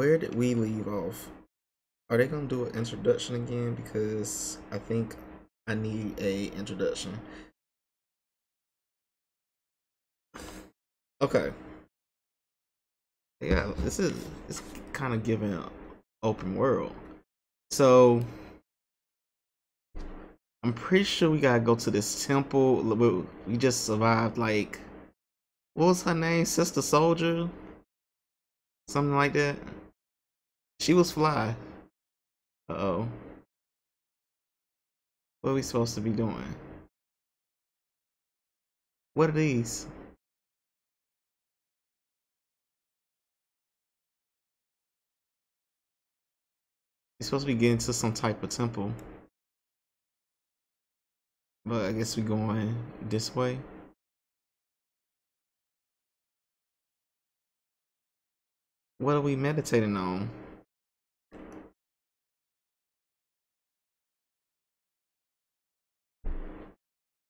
where did we leave off? Are they gonna do an introduction again? Because I think I need a introduction. Okay. Yeah, this is it's kind of giving open world. So I'm pretty sure we gotta go to this temple. We just survived like what was her name? Sister Soldier? Something like that. She was fly. Uh oh. What are we supposed to be doing? What are these? You're supposed to be getting to some type of temple. But I guess we're going this way. What are we meditating on?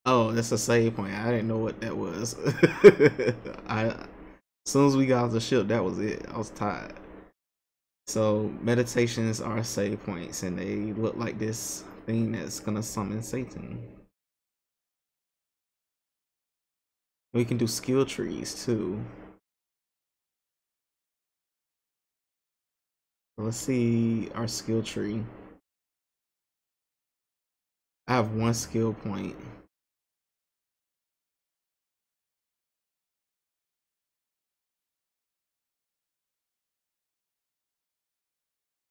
Oh, that's a save point. I didn't know what that was. I as soon as we got off the ship, that was it. I was tired. So meditations are save points, and they look like this thing that's gonna summon Satan. We can do skill trees too. Let's see our skill tree. I have one skill point.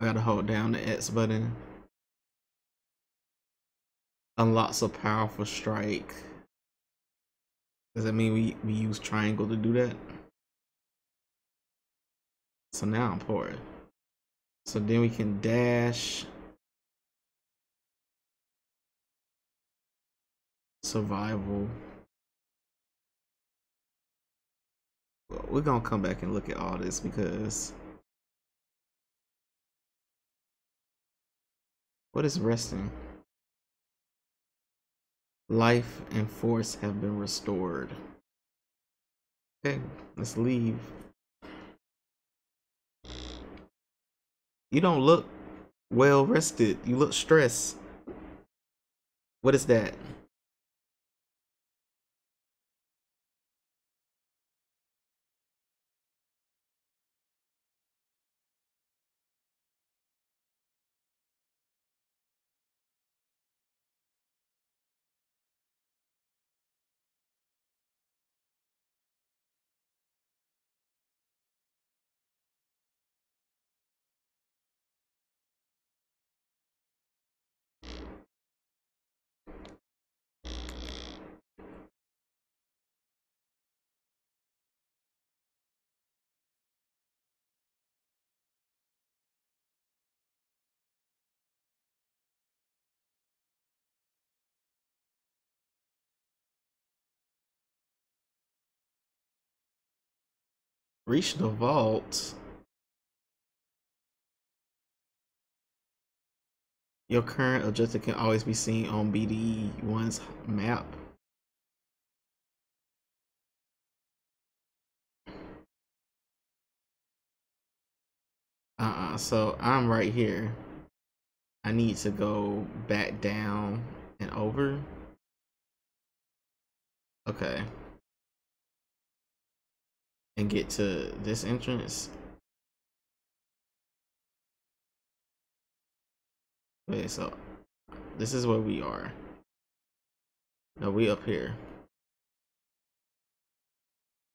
I gotta hold down the X button. Unlocks a powerful strike. Does that mean we, we use triangle to do that? So now I'm poor. So then we can dash. Survival. We're gonna come back and look at all this because What is resting? Life and force have been restored. Okay, let's leave. You don't look well rested. You look stressed. What is that? Reach the vault. Your current objective can always be seen on BD1's map. Uh-uh, so I'm right here. I need to go back down and over. Okay and get to this entrance. Okay, so this is where we are. No, we up here.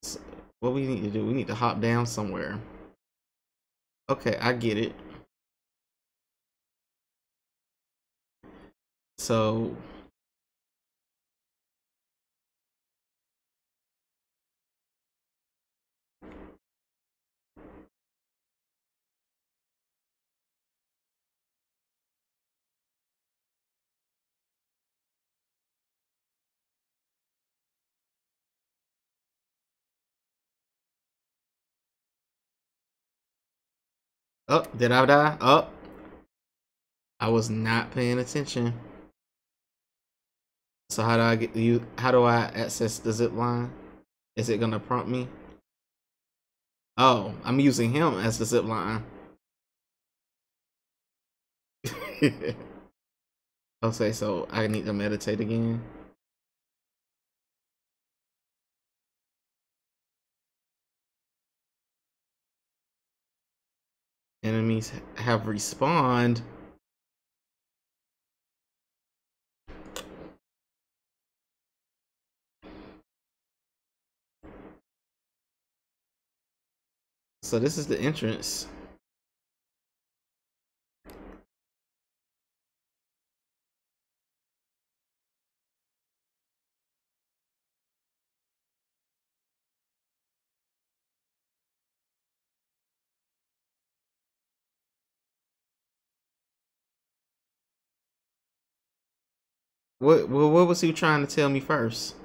So what we need to do, we need to hop down somewhere. Okay, I get it. So Oh, did I die? Oh. I was not paying attention. So how do I get you how do I access the zip line? Is it gonna prompt me? Oh, I'm using him as the zip line. okay, so I need to meditate again. Enemies have respawned. So this is the entrance. What, what what was he trying to tell me first?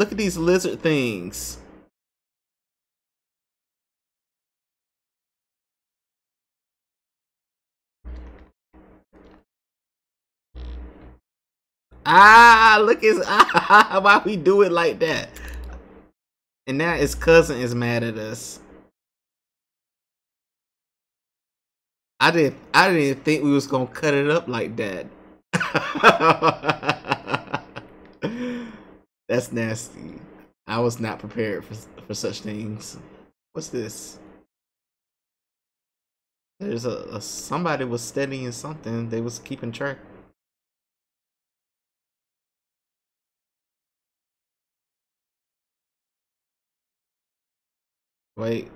Look at these lizard things. Ah, look at ah, why we do it like that. And now his cousin is mad at us. I didn't I didn't think we was gonna cut it up like that. That's nasty. I was not prepared for for such things. What's this? There's a, a somebody was studying something. They was keeping track. Wait.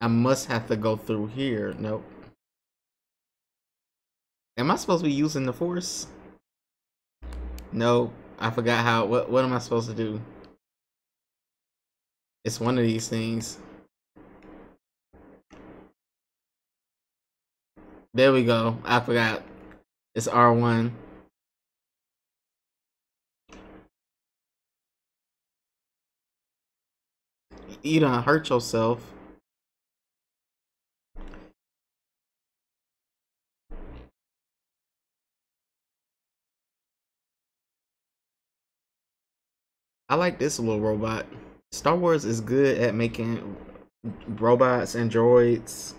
I must have to go through here. Nope. Am I supposed to be using the force? No, I forgot how. What What am I supposed to do? It's one of these things. There we go. I forgot. It's R1. You don't hurt yourself. I like this little robot. Star Wars is good at making robots and droids.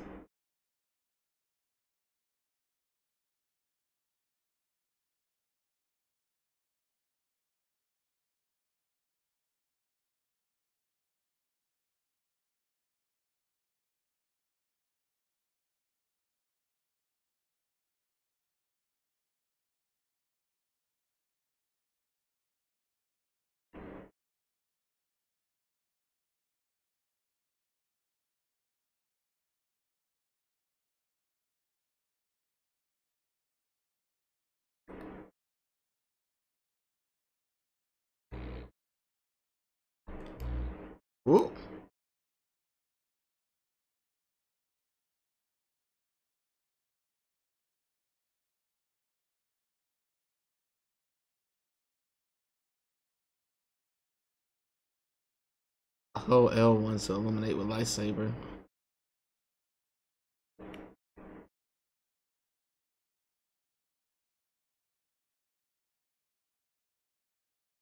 Ooh. Hold L1 to illuminate with lightsaber.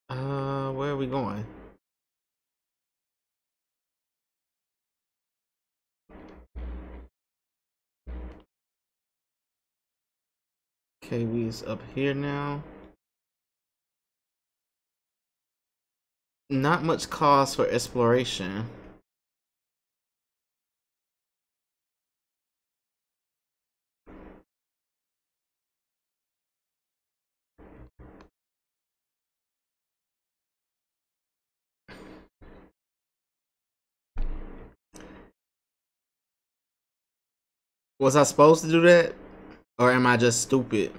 Uh, where are we going? Okay, we's up here now. Not much cause for exploration. Was I supposed to do that? Or am I just stupid?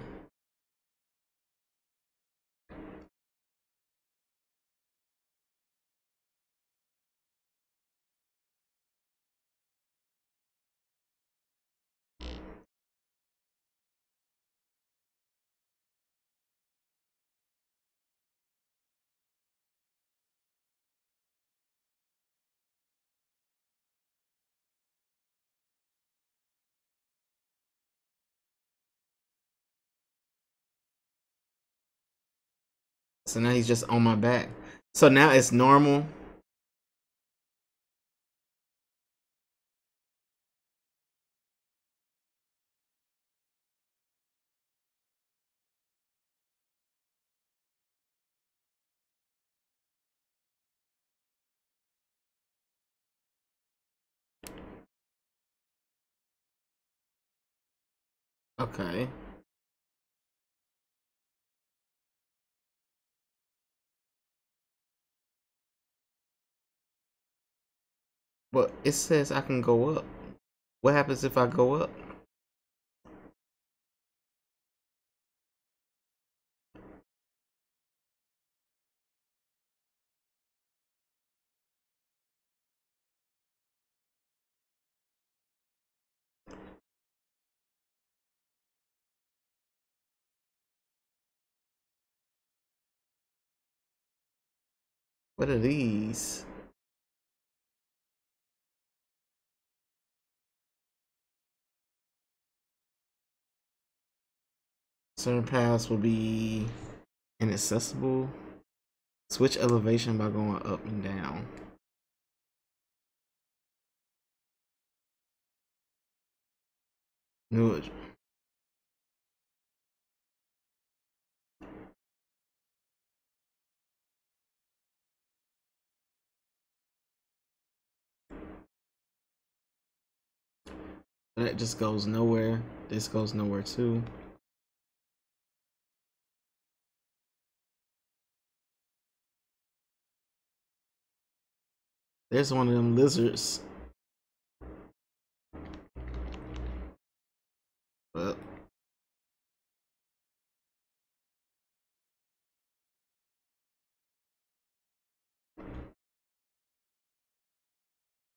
So now he's just on my back. So now it's normal. Okay. But it says I can go up. What happens if I go up? What are these? Certain paths will be inaccessible. Switch elevation by going up and down. New That just goes nowhere. This goes nowhere too. There's one of them lizards. Well.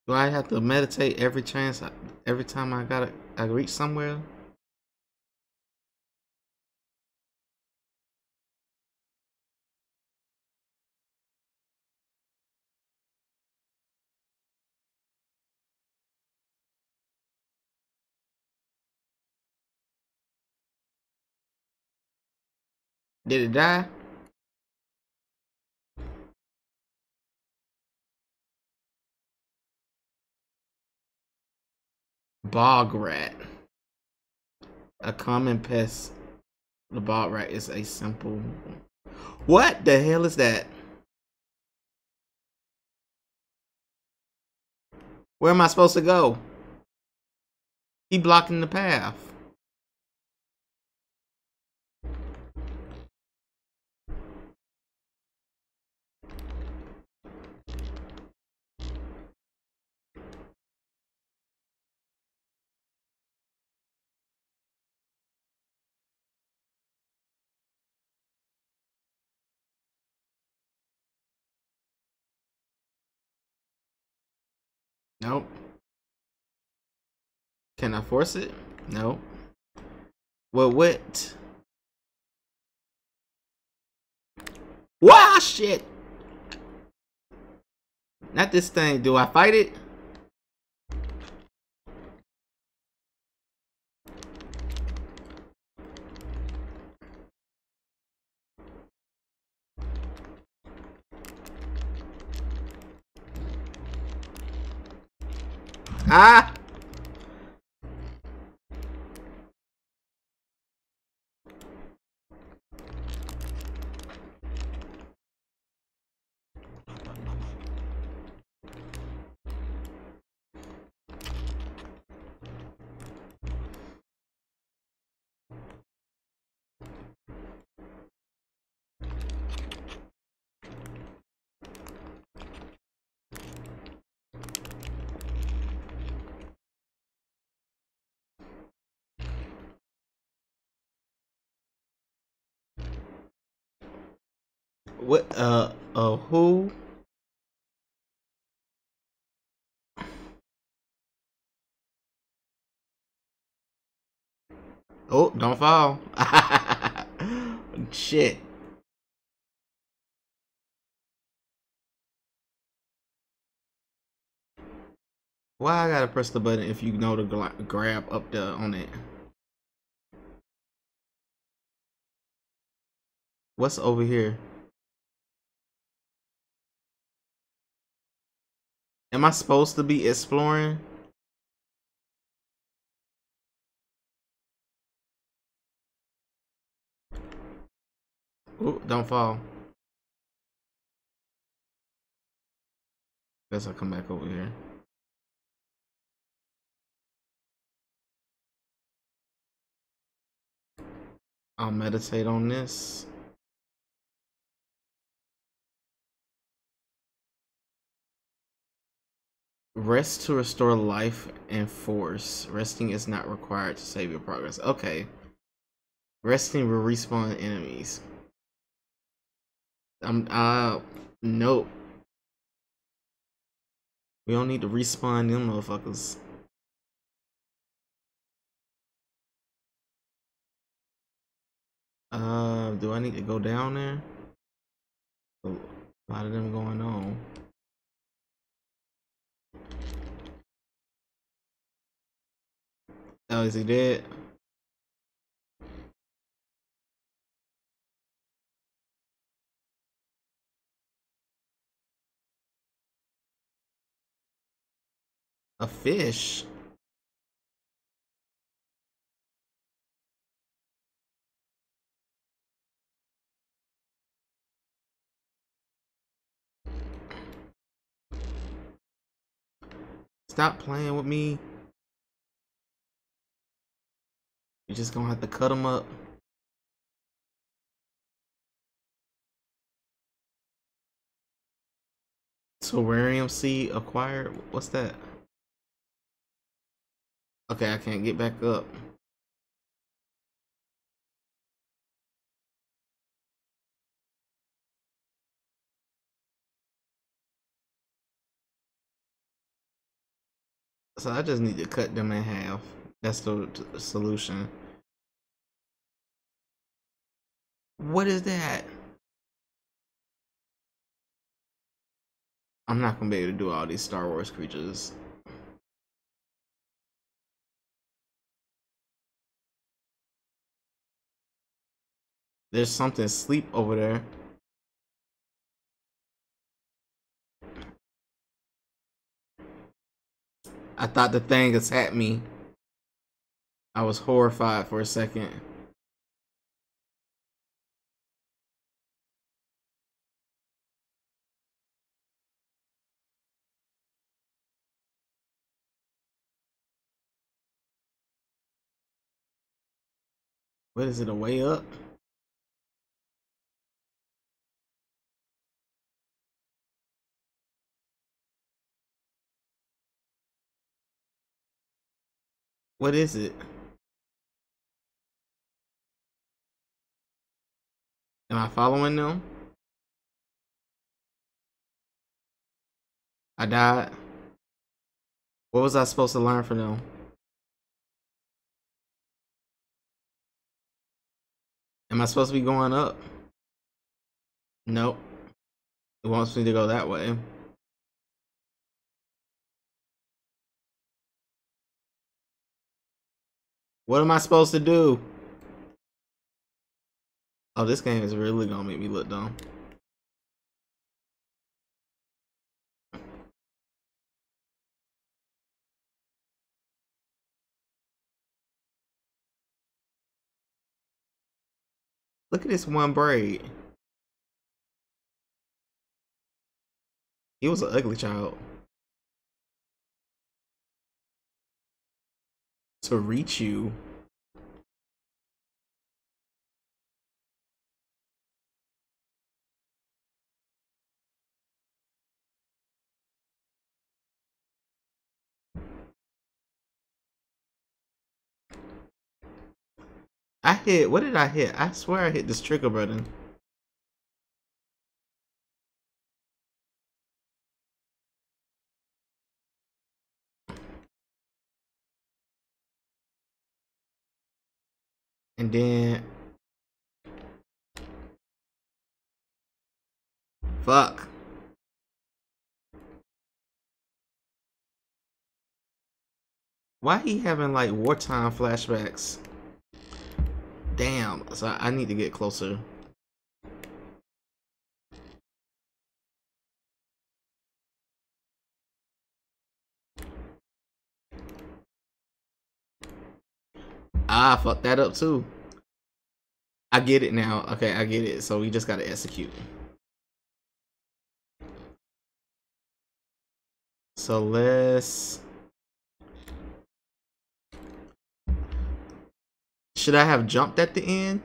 Do I have to meditate every chance, every time I gotta, I reach somewhere? Did it die? Bog rat. A common pest. The bog rat is a simple. What the hell is that? Where am I supposed to go? He blocking the path. Nope. Can I force it? No. Well, what? Wow, shit! Not this thing. Do I fight it? Ah! What? Uh. Uh. Who? Oh, don't fall. Shit. Why I gotta press the button if you know to grab up the on it? What's over here? Am I supposed to be exploring? Ooh, don't fall. Guess I'll come back over here. I'll meditate on this. Rest to restore life and force. Resting is not required to save your progress. Okay. Resting will respawn enemies. I'm uh nope. We don't need to respawn them motherfuckers. Uh do I need to go down there? A lot of them going on. Oh, is he dead? A fish? Stop playing with me. You're just gonna have to cut them up. Terrarium seed acquired? What's that? Okay, I can't get back up. So I just need to cut them in half. That's the solution. What is that? I'm not gonna be able to do all these Star Wars creatures. There's something asleep over there. I thought the thing attacked me. I was horrified for a second. What is it, a way up? What is it? Am I following them? I died. What was I supposed to learn from them? Am I supposed to be going up? Nope. It wants me to go that way. What am I supposed to do? Oh, this game is really gonna make me look dumb. Look at this one braid. He was an ugly child. To reach you. I hit, what did I hit? I swear I hit this trigger button. And then... Fuck. Why he having like wartime flashbacks? Damn, so I need to get closer. Ah, fuck that up too. I get it now. Okay, I get it. So we just gotta execute. So let's Should I have jumped at the end?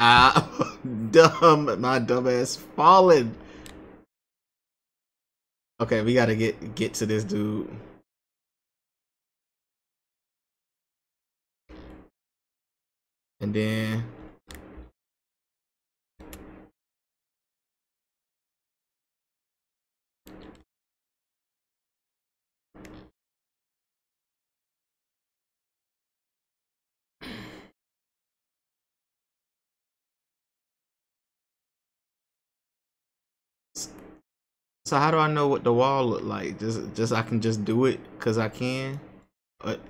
Ah, dumb, my dumb ass fallen. Okay, we gotta get get to this dude. And then So how do I know what the wall look like? Just just I can just do it cuz I can. But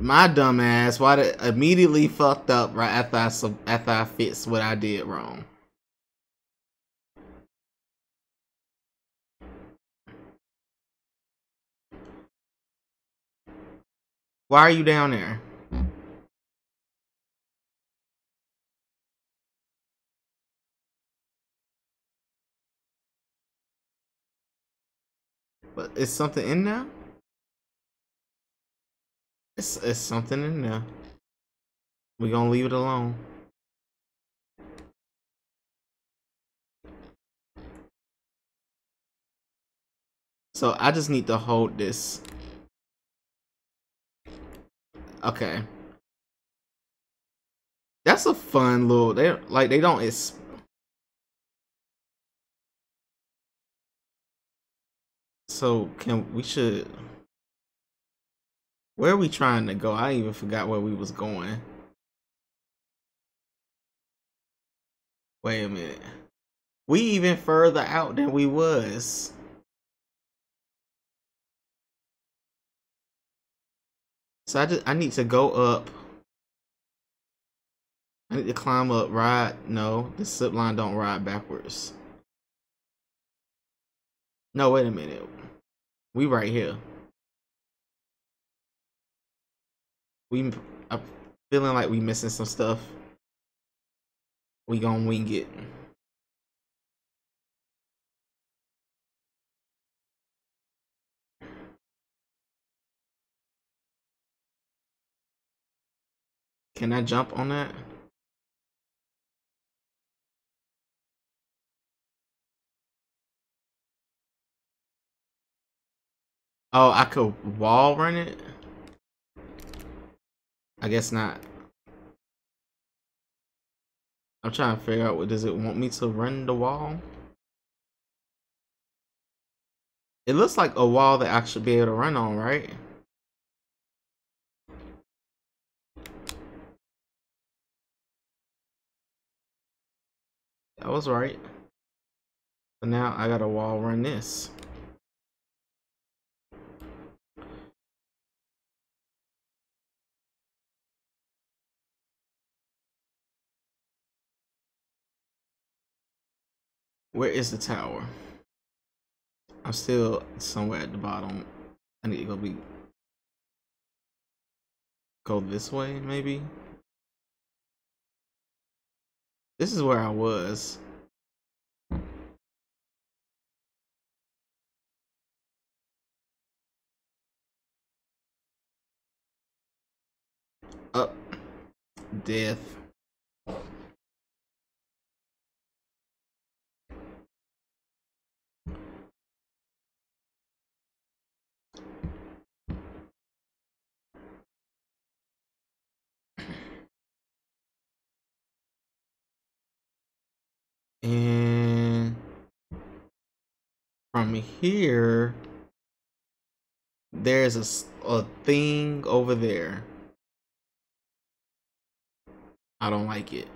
My dumb ass, why did immediately fucked up right after I after I fixed what I did wrong. Why are you down there? But is something in there? It's, it's something in there. we gonna leave it alone. So I just need to hold this. Okay. That's a fun little, they like they don't, it's, So can we should where are we trying to go? I even forgot where we was going. Wait a minute. We even further out than we was. So I just I need to go up. I need to climb up, ride. No, the zip line don't ride backwards. No, wait a minute. We right here. We I'm feeling like we missing some stuff. We gonna wing it. Can I jump on that? Oh, I could wall run it? I guess not. I'm trying to figure out what does it want me to run the wall? It looks like a wall that I should be able to run on, right? That was right. So now I got a wall run this. Where is the tower? I'm still somewhere at the bottom. I need to go be go this way, maybe. This is where I was. Up. Death. And from here, there's a, a thing over there. I don't like it.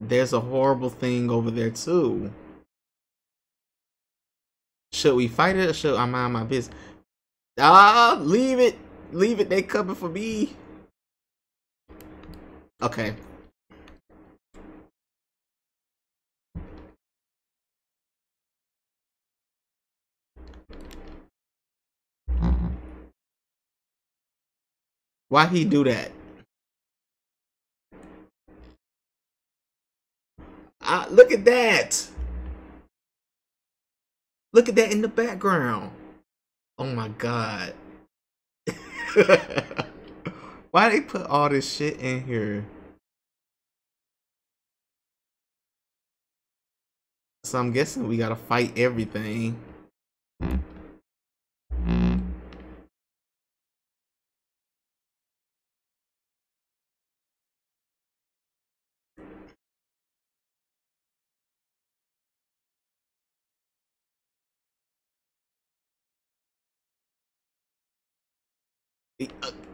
There's a horrible thing over there too. Should we fight it or should I mind my business? Ah, leave it. Leave it. They coming for me. Okay. Why he do that? Ah, look at that. Look at that in the background. Oh my god. Why they put all this shit in here? So I'm guessing we gotta fight everything.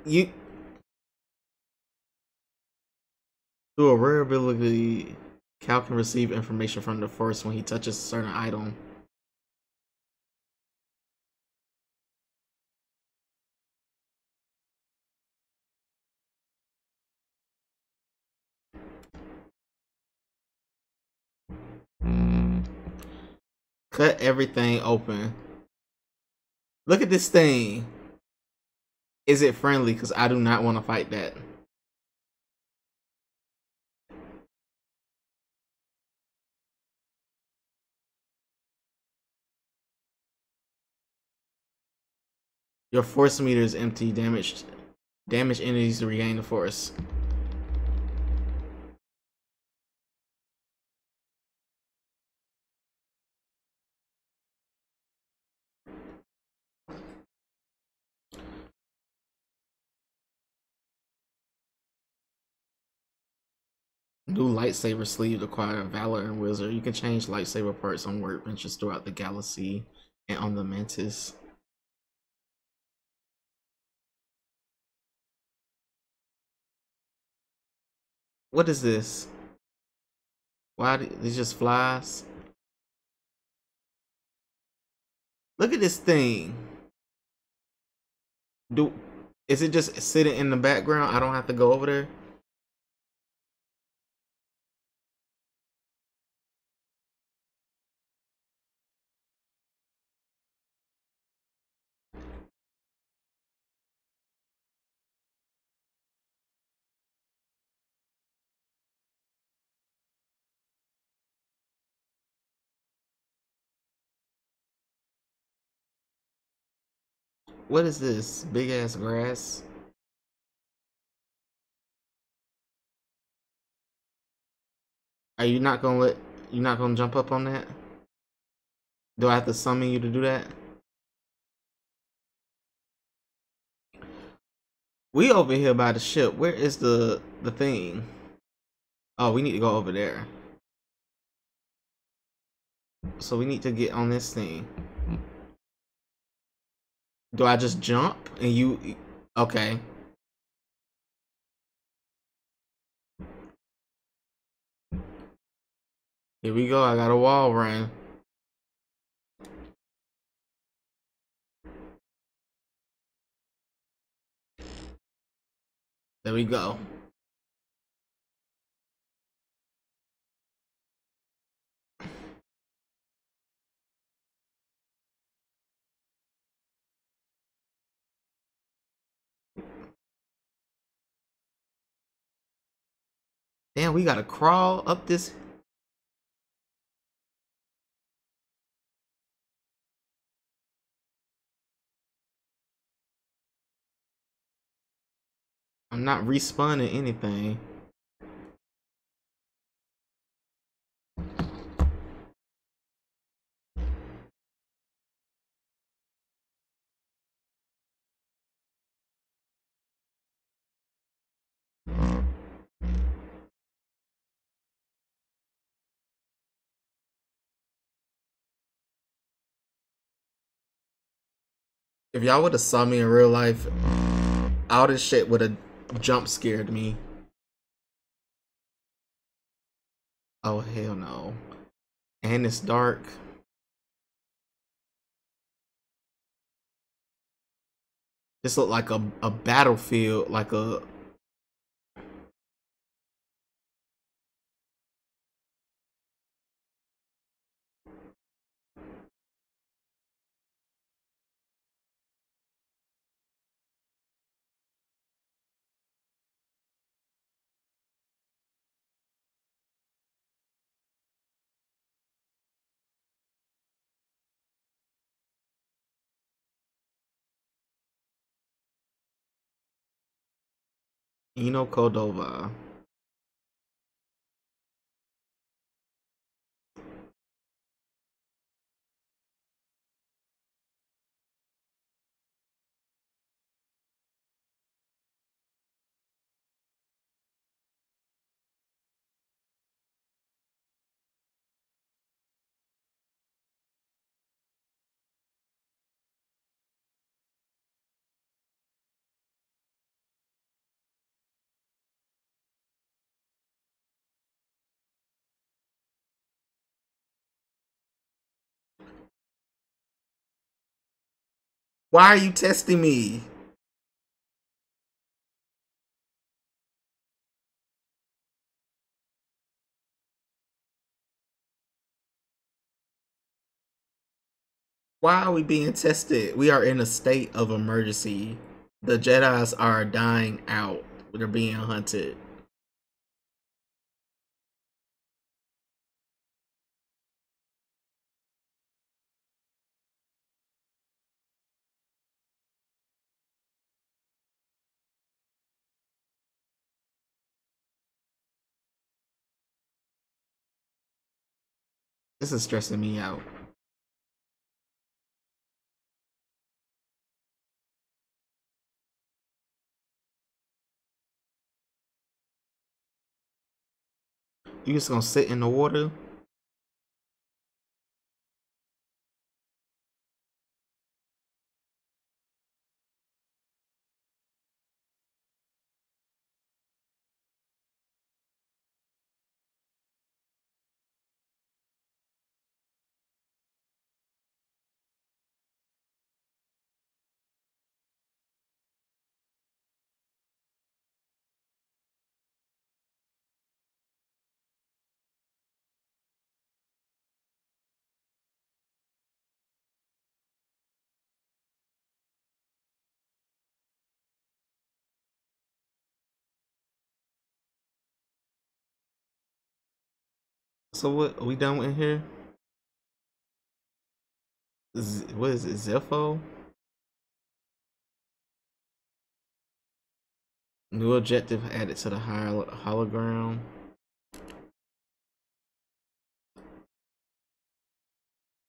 You through a rare ability, Cal can receive information from the force when he touches a certain item. Cut everything open. Look at this thing. Is it friendly? Because I do not want to fight that. Your force meter is empty. Damaged. Damaged entities to regain the force. New lightsaber sleeve acquire Valor and Wizard. You can change lightsaber parts on workbenches throughout the galaxy and on the Mantis. What is this? Why these just flies? Look at this thing. Do is it just sitting in the background? I don't have to go over there. What is this? Big ass grass? Are you not gonna let you not gonna jump up on that? Do I have to summon you to do that? We over here by the ship. Where is the the thing? Oh, we need to go over there. So we need to get on this thing. Do I just jump and you okay. Here we go. I got a wall run. There we go. Damn, we gotta crawl up this. I'm not respawning anything. If y'all would have saw me in real life, all this shit would have jump scared me. Oh, hell no. And it's dark. This look like a, a battlefield, like a Eno Cordova. Why are you testing me? Why are we being tested? We are in a state of emergency. The Jedi's are dying out. They're being hunted. This is stressing me out. You just gonna sit in the water? So what? Are we done in here? Z what is it? Zeffo? New objective added to the holo hologram.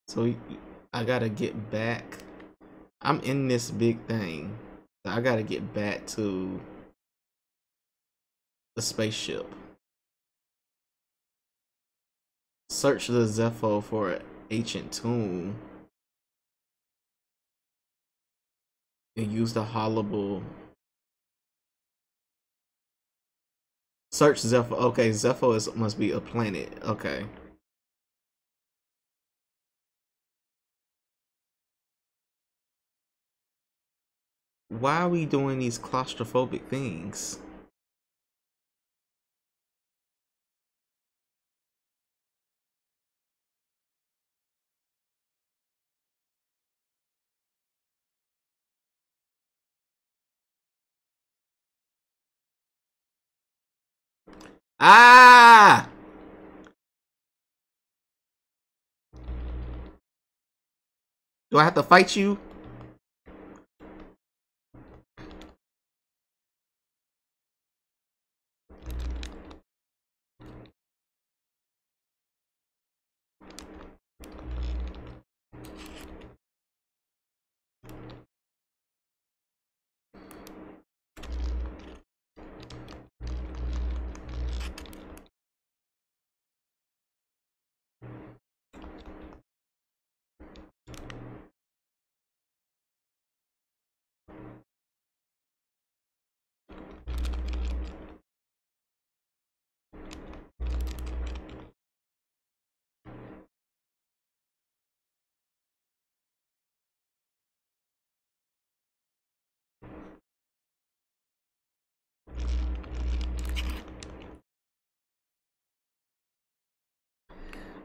So I gotta get back. I'm in this big thing. I gotta get back to the spaceship. Search the Zeffo for an ancient tomb. And use the holoble. Search Zeffo. Okay, Zeffo is must be a planet. Okay. Why are we doing these claustrophobic things? Ah! Do I have to fight you?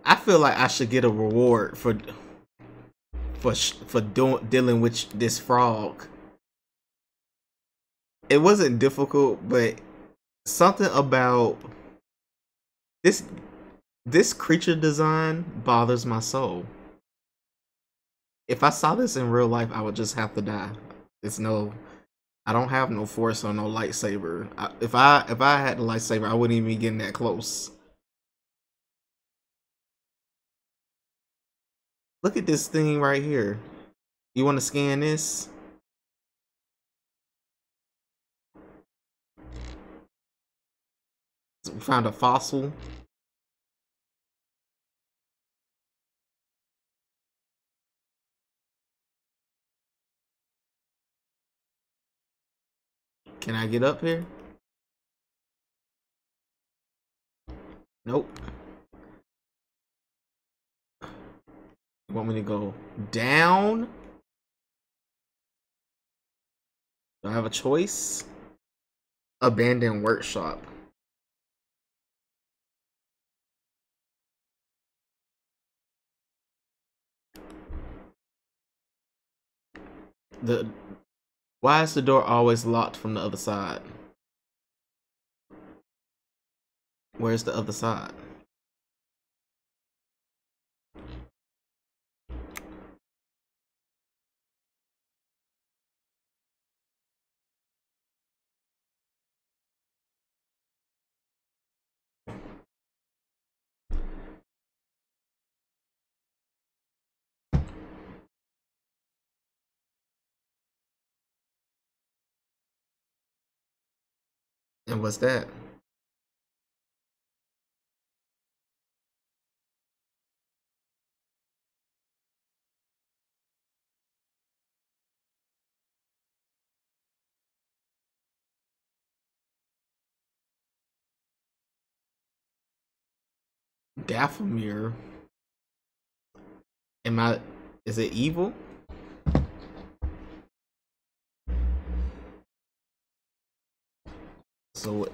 I feel like I should get a reward for for for doing dealing with this frog. It wasn't difficult, but something about this this creature design bothers my soul. If I saw this in real life, I would just have to die. It's no I don't have no force or no lightsaber. I, if I if I had the lightsaber, I wouldn't even be getting that close. Look at this thing right here. You want to scan this? We found a fossil. Can I get up here? Nope. Want me to go down? Do I have a choice? Abandoned workshop. The why is the door always locked from the other side? Where's the other side? And what's that? Dathomir. Am I? Is it evil? So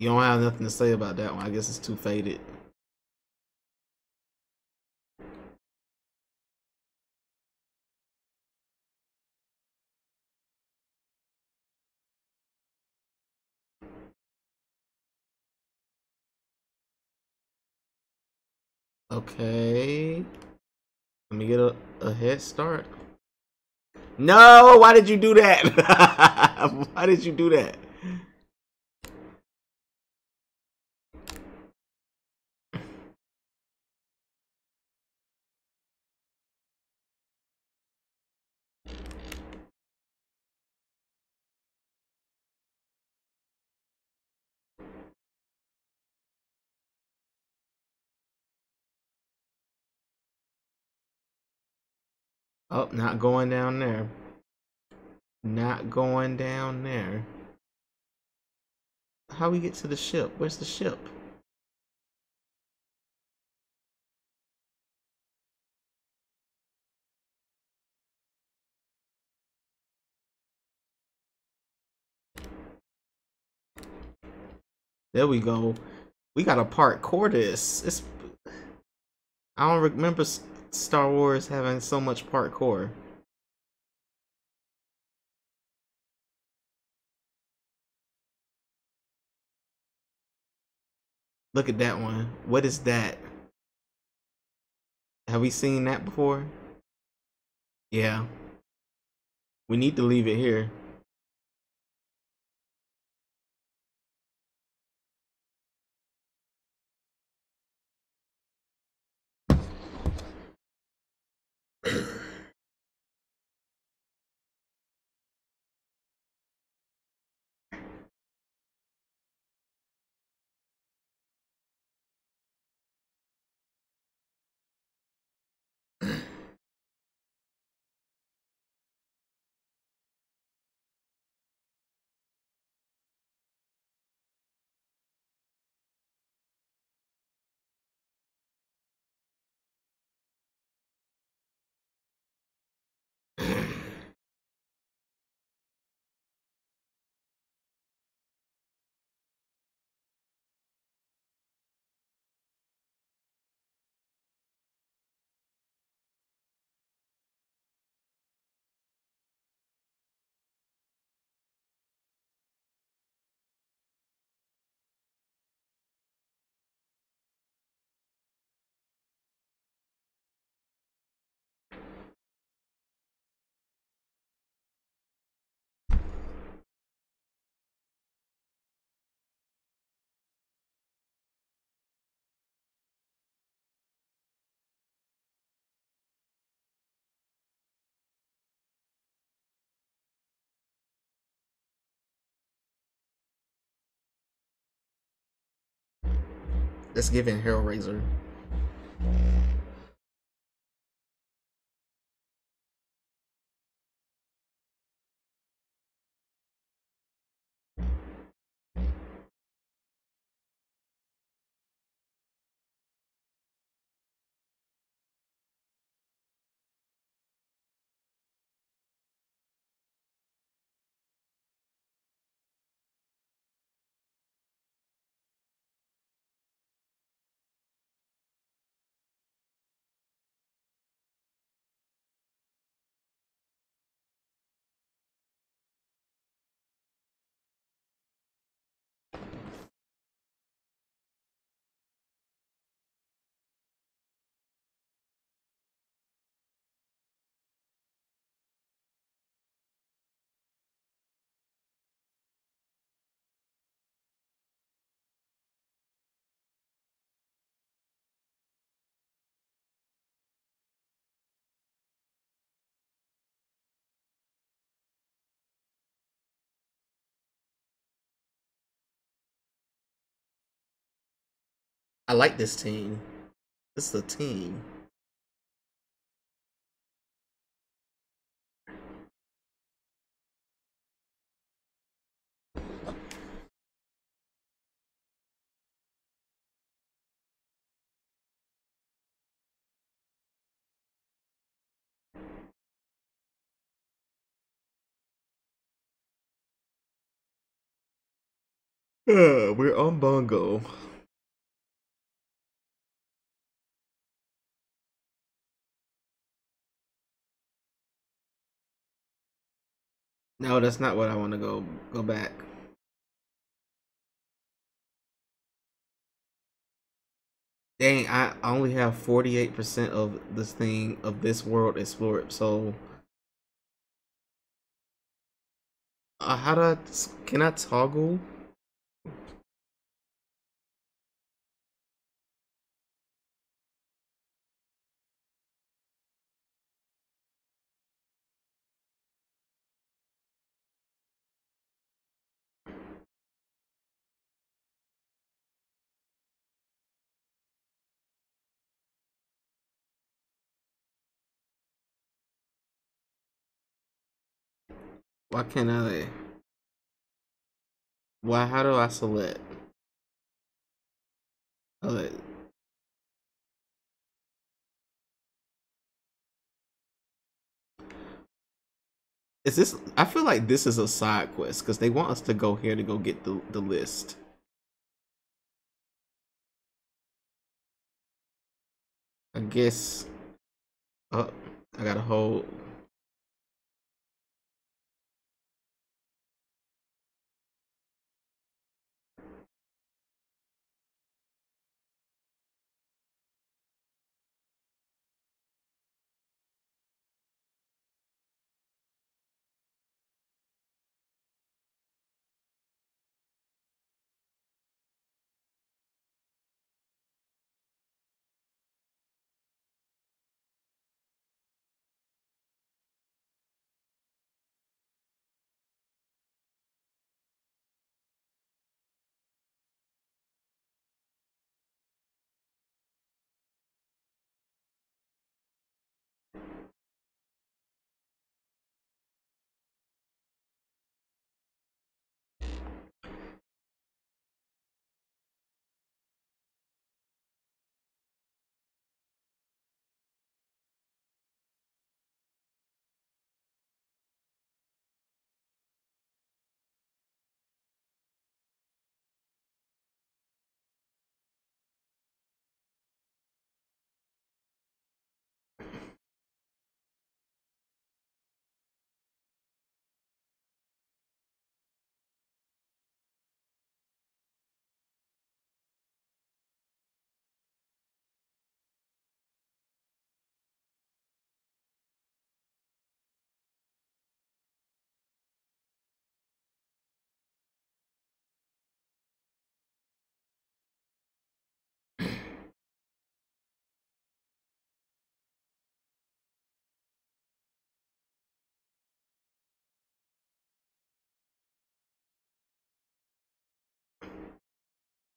you don't have nothing to say about that one. I guess it's too faded. Okay. Let me get a, a head start. No, why did you do that? why did you do that? Oh, not going down there. Not going down there. How we get to the ship? Where's the ship? There we go. We got a parkour this. It's I don't remember Star Wars having so much parkour. Look at that one. What is that? Have we seen that before? Yeah. We need to leave it here. That's giving Hellraiser. I like this team. This is a team. Uh, we're on Bogano. No, that's not what I want to go go back. Dang, I only have 48% of this thing of this world explored. So uh, how do I can I toggle? Why can't I? Why? How do I select? Oh, is this? I feel like this is a side quest because they want us to go here to go get the the list. I guess. Oh, I got a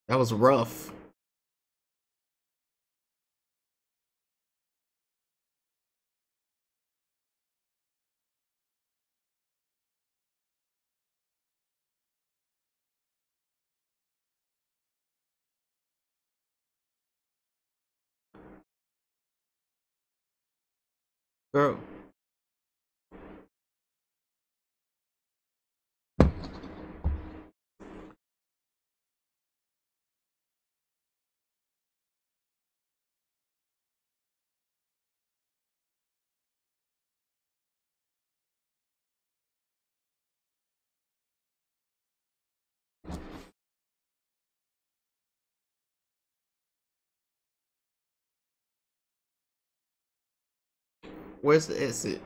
That was rough. Girl. Where's the exit?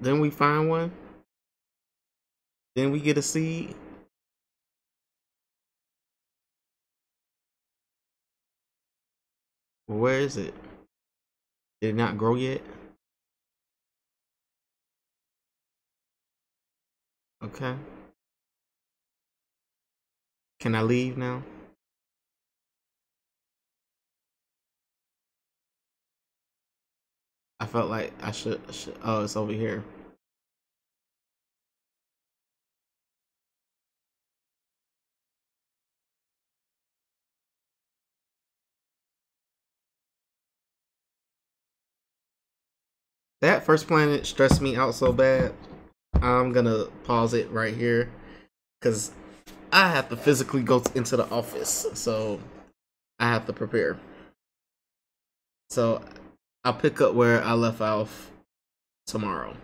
Then we find one. Then we get a seed. Where is it? Did it not grow yet? Okay. Can I leave now? Felt like I should, should oh, it's over here. That first planet stressed me out so bad. I'm gonna pause it right here because I have to physically go into the office, so I have to prepare. So I'll pick up where I left off tomorrow.